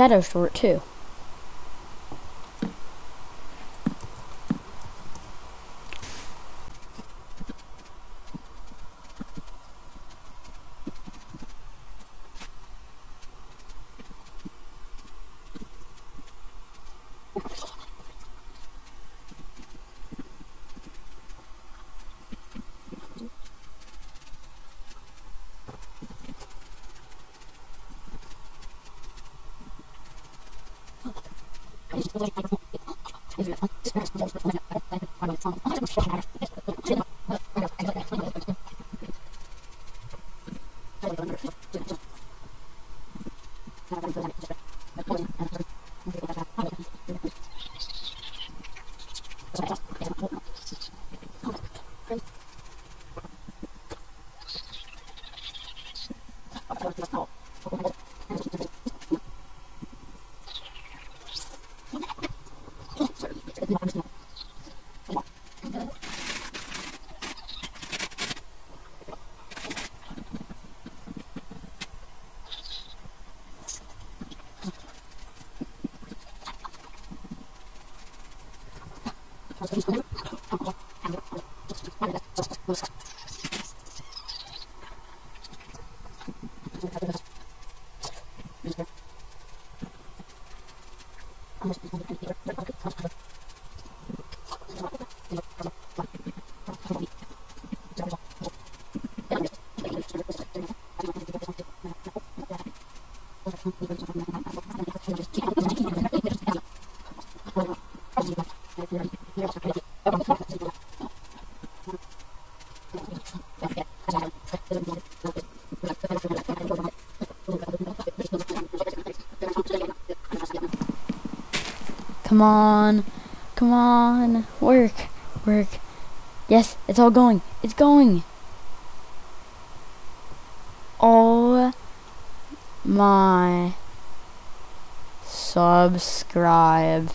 Shadow Sword too. Gracias. Gracias. Come on. Come on. Work. Work. Yes, it's all going. It's going. Oh my. Subscribe.